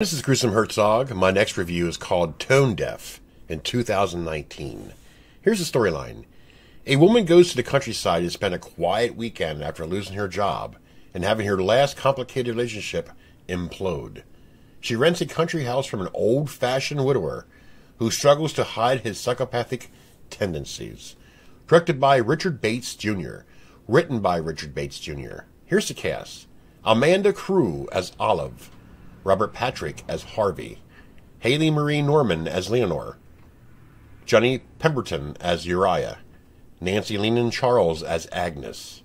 This is Gruesome Hertzogg. My next review is called Tone Deaf in 2019. Here's the storyline. A woman goes to the countryside to spend a quiet weekend after losing her job and having her last complicated relationship implode. She rents a country house from an old fashioned widower who struggles to hide his psychopathic tendencies. Directed by Richard Bates Jr., written by Richard Bates Jr. Here's the cast Amanda Crew as Olive. Robert Patrick as Harvey, Hayley Marie Norman as Leonore, Johnny Pemberton as Uriah, Nancy Linehan Charles as Agnes,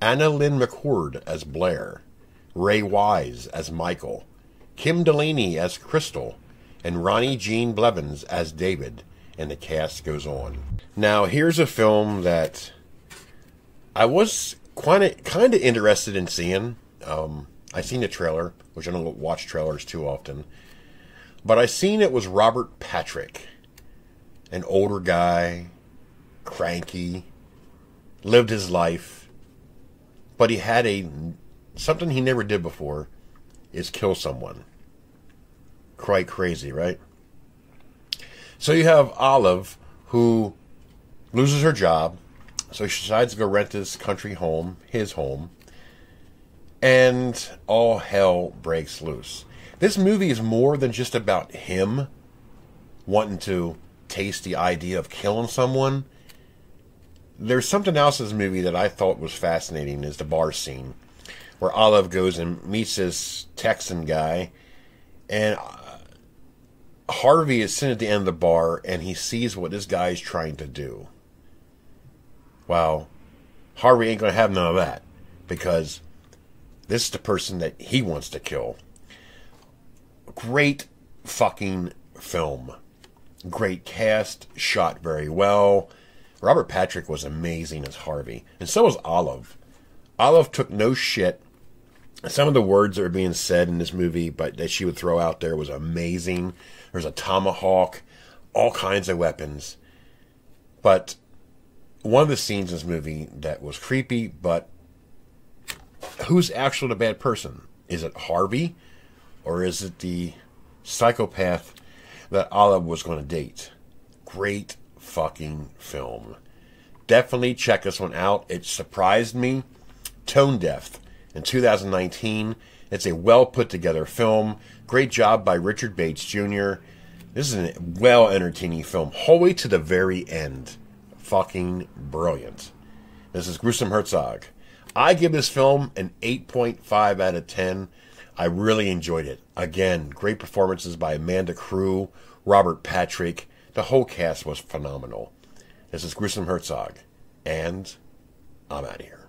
AnnaLynne McCord as Blair, Ray Wise as Michael, Kim Delaney as Crystal, and Ronnie Gene Blevins as David, and the cast goes on. Now, here's a film that I was of kind of interested in seeing. Um, I seen the trailer, which I don't watch trailers too often, but I seen it was Robert Patrick, an older guy, cranky, lived his life, but he had a something he never did before is kill someone. Quite crazy, right? So you have Olive who loses her job, so she decides to go rent this country home, his home and all hell breaks loose. This movie is more than just about him wanting to taste the idea of killing someone. There's something else in this movie that I thought was fascinating is the bar scene where Olive goes and meets this Texan guy and uh, Harvey is sitting at the end of the bar and he sees what this guy is trying to do. Well, Harvey ain't going to have none of that because this is the person that he wants to kill. Great fucking film. Great cast, shot very well. Robert Patrick was amazing as Harvey, and so was Olive. Olive took no shit. Some of the words that are being said in this movie, but that she would throw out there was amazing. There's a tomahawk, all kinds of weapons. But one of the scenes in this movie that was creepy but who's actually the bad person? Is it Harvey, or is it the psychopath that Olive was going to date? Great fucking film. Definitely check this one out. It surprised me. Tone Deaf in 2019. It's a well put together film. Great job by Richard Bates Jr. This is a well entertaining film, whole way to the very end. Fucking brilliant. This is Gruesome Hertzogg. I give this film an 8.5 out of 10. I really enjoyed it. Again, great performances by Amanda Crew, Robert Patrick. The whole cast was phenomenal. This is Gruesome Hertzogg, and I'm out of here.